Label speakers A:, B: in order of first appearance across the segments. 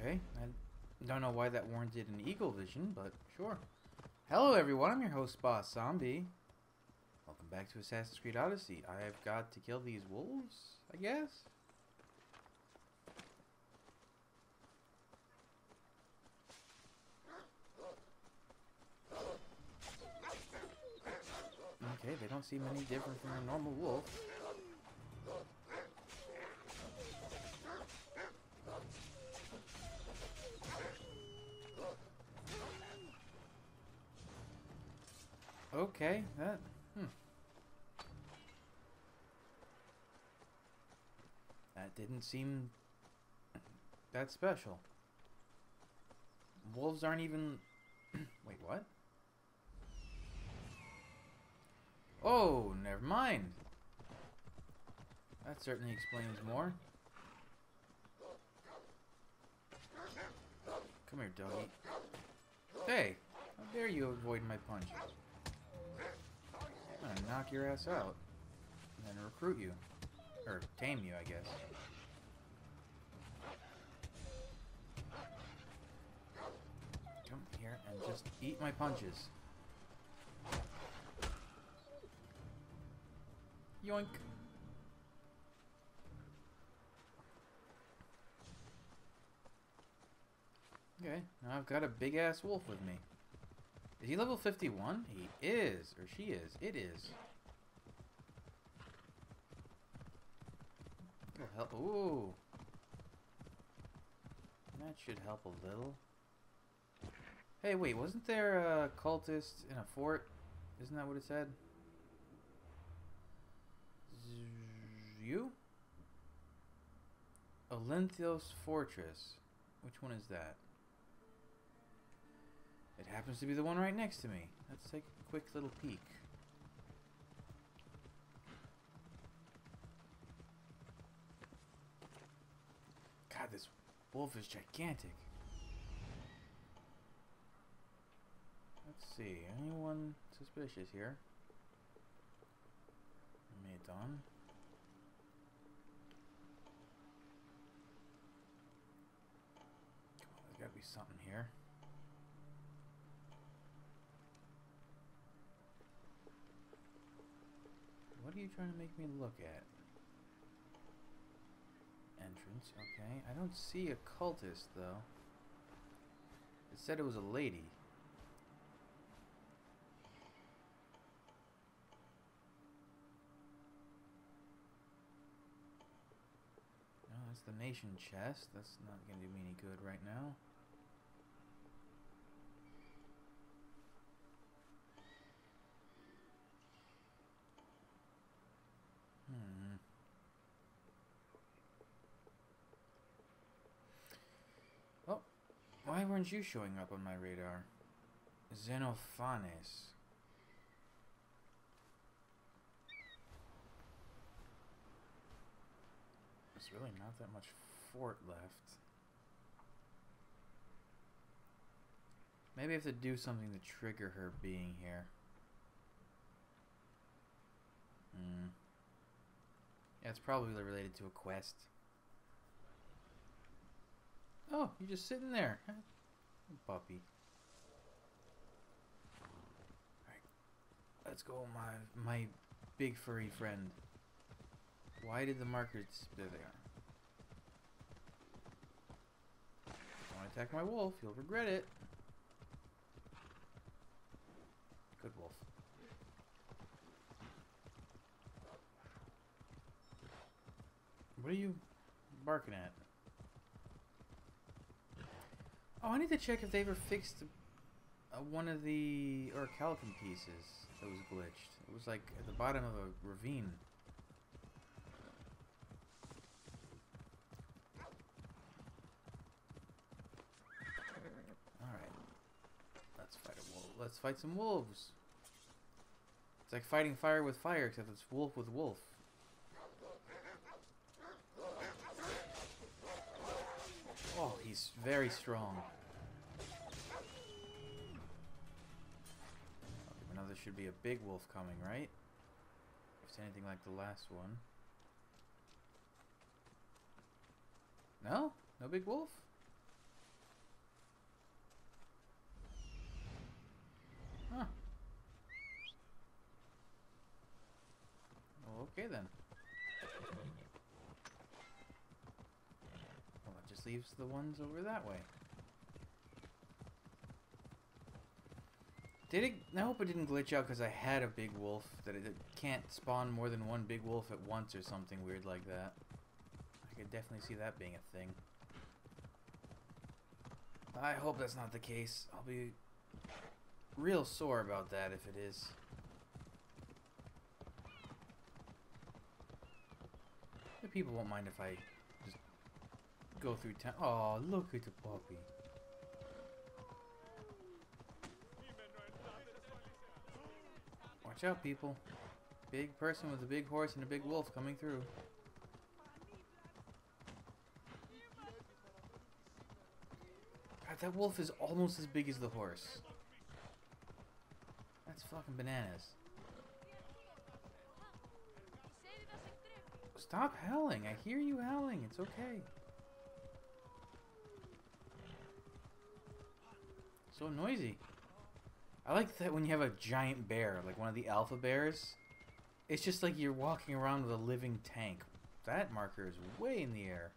A: Okay, I don't know why that warranted an eagle vision, but sure. Hello everyone, I'm your host Boss Zombie. Welcome back to Assassin's Creed Odyssey. I have got to kill these wolves, I guess? Okay, they don't seem any different from a normal wolf. Okay, that... Hmm. That didn't seem that special. Wolves aren't even... Wait, what? Oh, never mind. That certainly explains more. Come here, doggy. Hey, how dare you avoid my punches? I'm knock your ass out. And then recruit you. Or tame you, I guess. Come here and just eat my punches. Yoink. Okay, now I've got a big ass wolf with me. Is he level 51? He is, or she is. It is. Help. Ooh. That should help a little. Hey, wait, wasn't there a cultist in a fort? Isn't that what it said? You? Olynthios Fortress. Which one is that? It happens to be the one right next to me. Let's take a quick little peek. God, this wolf is gigantic. Let's see, anyone suspicious here? Maidon. Come on, there's gotta be something here. What are you trying to make me look at? Entrance, okay. I don't see a cultist, though. It said it was a lady. No, that's the nation chest. That's not going to do me any good right now. Hmm. Oh, why weren't you showing up on my radar? Xenophanes. There's really not that much fort left. Maybe I have to do something to trigger her being here. Hmm. Yeah, it's probably related to a quest. Oh, you're just sitting there. Puppy. Alright. Let's go, my my big furry friend. Why did the markers... There they are. Don't attack my wolf. You'll regret it. Good wolf. What are you barking at? Oh, I need to check if they ever fixed uh, one of the orichalcum pieces that was glitched. It was like at the bottom of a ravine. Alright. Let's fight a wolf. Let's fight some wolves. It's like fighting fire with fire, except it's wolf with wolf. Oh, he's very strong. Okay, now there should be a big wolf coming, right? If it's anything like the last one. No? No big wolf? Huh. Well, okay then. Leaves the ones over that way. Did it? I hope it didn't glitch out because I had a big wolf. That it, can't spawn more than one big wolf at once or something weird like that. I could definitely see that being a thing. I hope that's not the case. I'll be real sore about that if it is. The people won't mind if I go through town. Oh, look at the puppy. Watch out, people. Big person with a big horse and a big wolf coming through. God, that wolf is almost as big as the horse. That's fucking bananas. Stop howling. I hear you howling. It's okay. So noisy. I like that when you have a giant bear, like one of the alpha bears. It's just like you're walking around with a living tank. That marker is way in the air.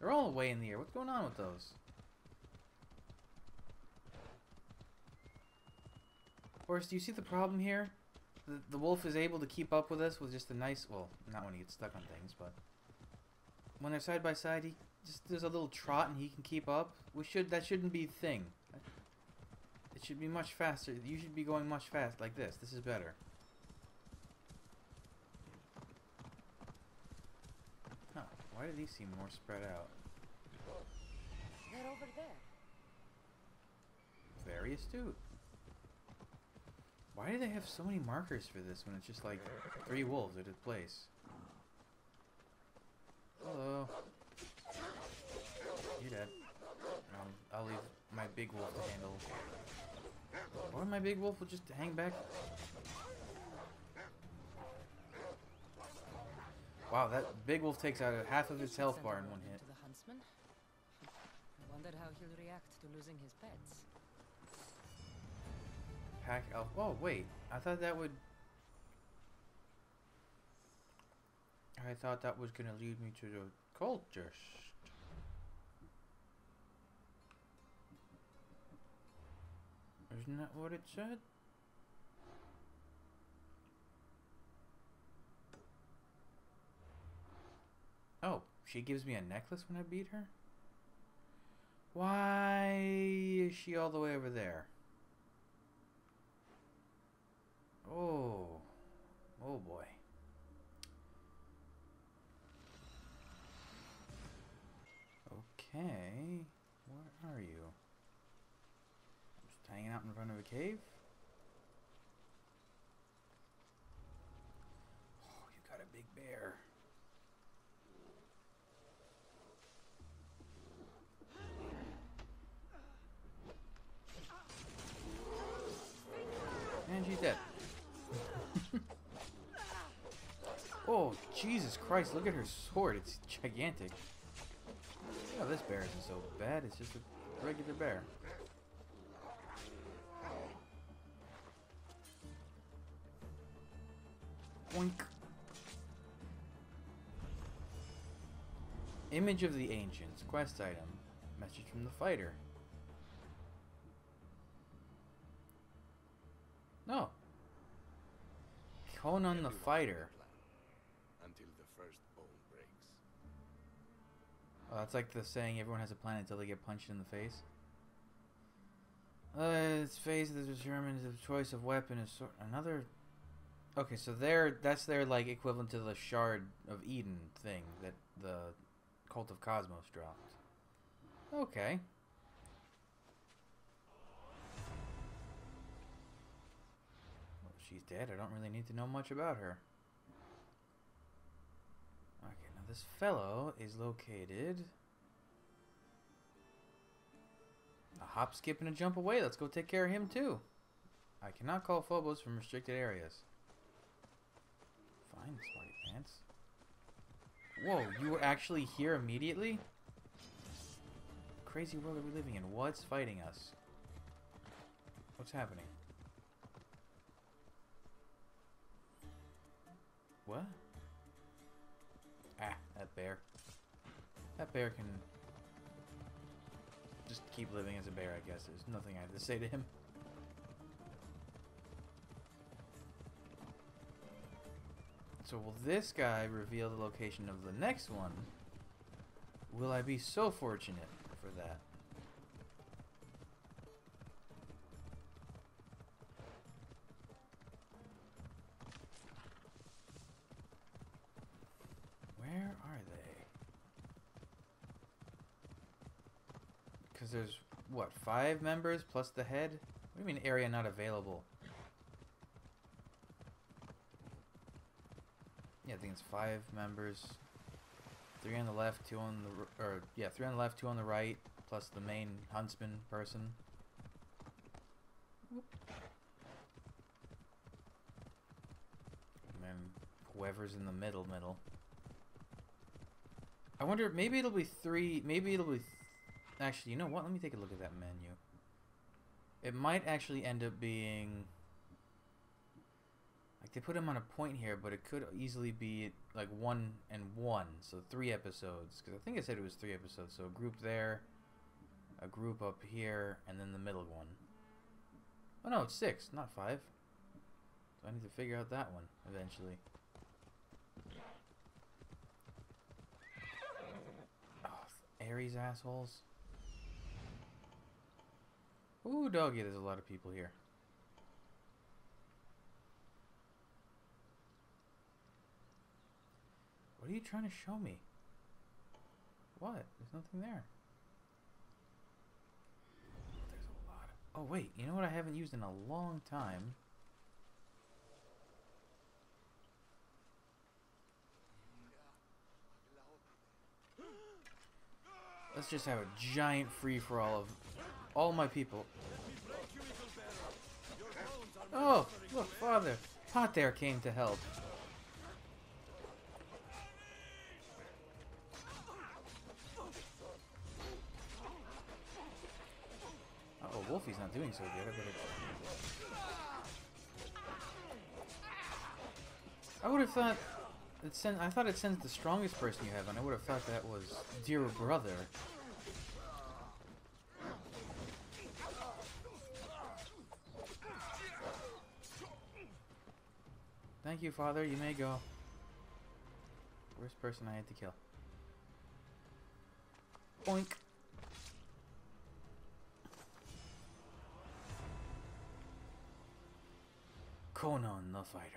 A: They're all way in the air. What's going on with those? Course, do you see the problem here? The, the wolf is able to keep up with us with just a nice, well, not when he gets stuck on things, but when they're side by side, he just does a little trot and he can keep up. We should, that shouldn't be a thing. It should be much faster. You should be going much fast like this. This is better. Huh. Why do these seem more spread out?
B: They're over there.
A: Very astute. Why do they have so many markers for this when it's just like three wolves at a place? Hello. You dead. Um, I'll leave my big wolf to handle. Or my big wolf will just hang back. Wow, that big wolf takes out half of his health bar in one hit.
B: To the huntsman. I wonder how he'll react to losing his pets.
A: Pack elf. Oh wait, I thought that would. I thought that was gonna lead me to the cultist. Isn't that what it said? Oh, she gives me a necklace when I beat her? Why is she all the way over there? Oh. Oh boy. Okay. Where are you? Out in front of a cave? Oh, you got a big bear. And she's dead. oh, Jesus Christ, look at her sword. It's gigantic. Oh, this bear isn't so bad. It's just a regular bear. Image of the Ancients. Quest item. Message from the fighter. No. Conan the fighter.
C: Until the first bone breaks.
A: Oh, that's like the saying everyone has a plan until they get punched in the face. Uh, its phase that determines the choice of weapon is sort another. Okay, so there, that's their like equivalent to the shard of Eden thing that the cult of Kosmos dropped. Okay. Well, she's dead. I don't really need to know much about her. Okay, now this fellow is located a hop, skip, and a jump away. Let's go take care of him too. I cannot call Phobos from restricted areas. Fine, smarty pants. Whoa, you were actually here immediately? Crazy world are we living in? What's fighting us? What's happening? What? Ah, that bear. That bear can just keep living as a bear, I guess. There's nothing I have to say to him. So will this guy reveal the location of the next one? Will I be so fortunate for that? Where are they? Because there's, what, five members plus the head? What do you mean area not available? Yeah, I think it's five members. Three on the left, two on the or yeah, three on the left, two on the right, plus the main huntsman person. And then whoever's in the middle, middle. I wonder, maybe it'll be three. Maybe it'll be. Actually, you know what? Let me take a look at that menu. It might actually end up being. They put him on a point here, but it could easily be like one and one, so three episodes. Because I think I said it was three episodes. So a group there, a group up here, and then the middle one. Oh no, it's six, not five. So I need to figure out that one eventually. Oh, Aries assholes. Ooh, doggy, there's a lot of people here. What are you trying to show me? What? There's nothing there. There's a lot of... Oh, wait. You know what I haven't used in a long time? Let's just have a giant free-for-all of all my people. Oh, look, father. Hot there came to help. Wolfie's not doing so good. I would have thought it sent. I thought it sends the strongest person you have, and I would have thought that was dear brother. Thank you, father. You may go. Worst person I had to kill. Boink. The Fighter.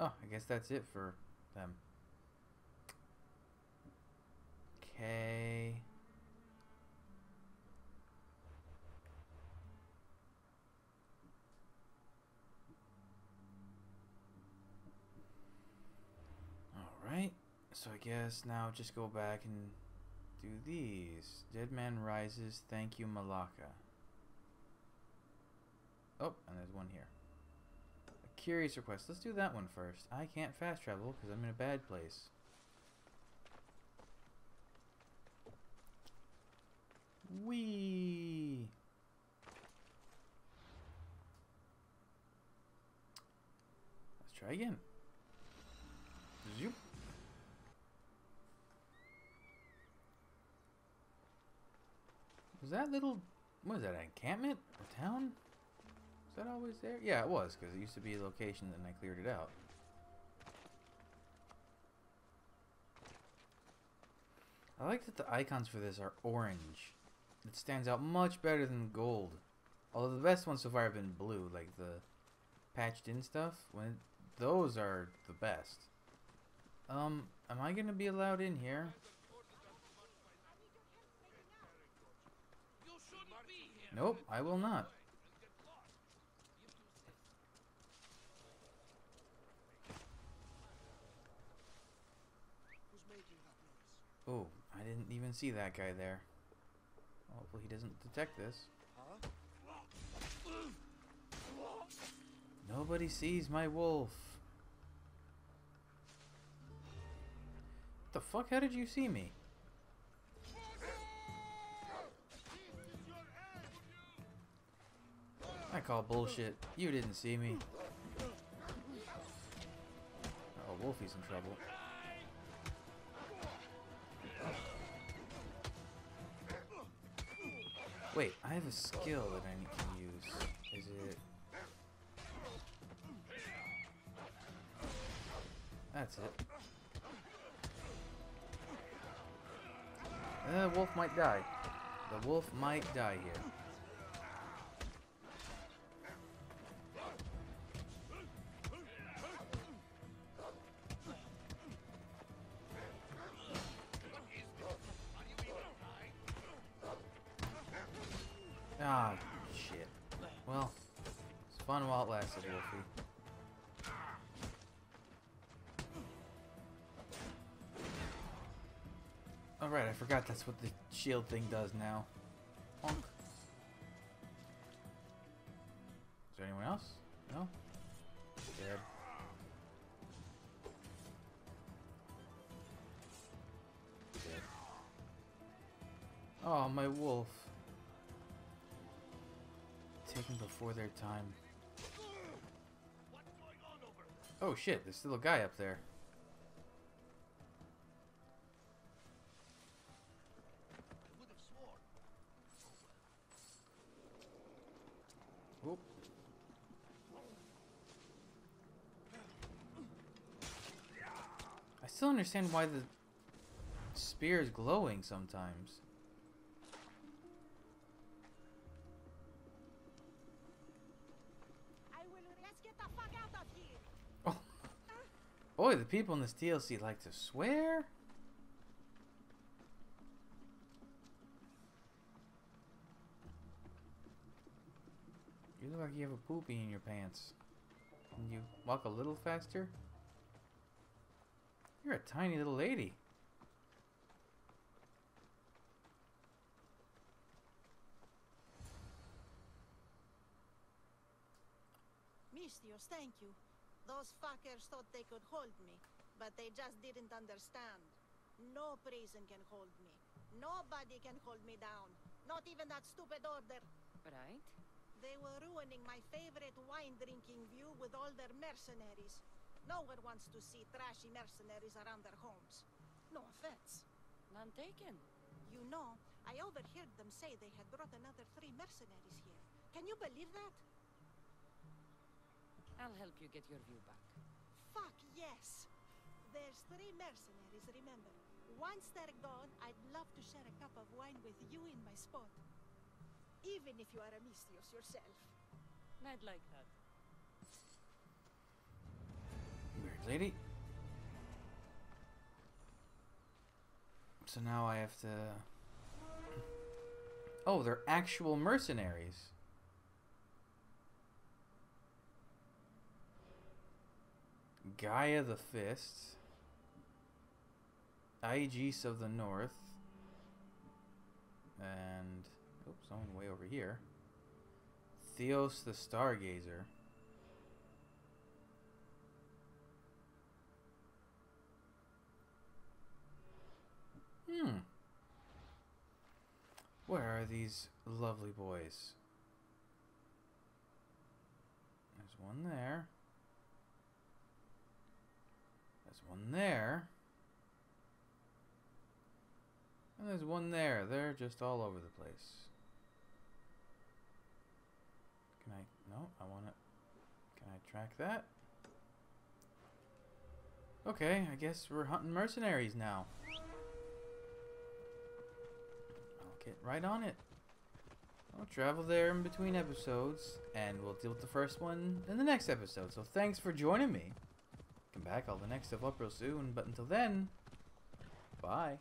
A: Oh, I guess that's it for them. Okay. Alright, so I guess now just go back and do these. Dead Man Rises, thank you Malaka. Oh, and there's one here. A curious request. Let's do that one first. I can't fast travel because I'm in a bad place. Wee. Let's try again. Zoop. Was that little... What is that, an encampment? A town? Was that always there? Yeah, it was, because it used to be a location and I cleared it out. I like that the icons for this are orange. It stands out much better than gold. Although the best ones so far have been blue, like the patched in stuff. When those are the best. Um, am I gonna be allowed in here? Nope, I will not. Oh, I didn't even see that guy there. Hopefully he doesn't detect this. Nobody sees my wolf. What the fuck? How did you see me? I call bullshit. You didn't see me. Oh, wolfie's in trouble. Wait, I have a skill that I to use. Is it... That's it. The wolf might die. The wolf might die here. Well, it's fun while it lasted, Wolfie. Alright, I forgot that's what the shield thing does now. Honk. Is there anyone else? Their time. Oh shit, there's still a guy up there. I still understand why the spear is glowing sometimes. Boy, the people in this DLC like to swear. You look like you have a poopy in your pants. Can you walk a little faster? You're a tiny little lady.
D: Mistios, thank you. Those fuckers thought they could hold me, but they just didn't understand. No prison can hold me. Nobody can hold me down. Not even that stupid order.
B: Right?
D: They were ruining my favorite wine drinking view with all their mercenaries. No one wants to see trashy mercenaries around their homes. No offense.
B: None taken.
D: You know, I overheard them say they had brought another three mercenaries here. Can you believe that?
B: I'll help you get your view back.
D: Fuck yes! There's three mercenaries, remember. Once they're gone, I'd love to share a cup of wine with you in my spot. Even if you are a Mistios yourself.
B: I'd like that.
A: Weird lady. So now I have to. Oh, they're actual mercenaries. Gaia the Fist. Aegis of the North. And. Oops, someone way over here. Theos the Stargazer. Hmm. Where are these lovely boys? There's one there. There's one there. And there's one there. They're just all over the place. Can I? No, I want to. Can I track that? Okay, I guess we're hunting mercenaries now. I'll get right on it. I'll travel there in between episodes, and we'll deal with the first one in the next episode. So thanks for joining me. Come back, I'll the next stuff up real soon, but until then, bye.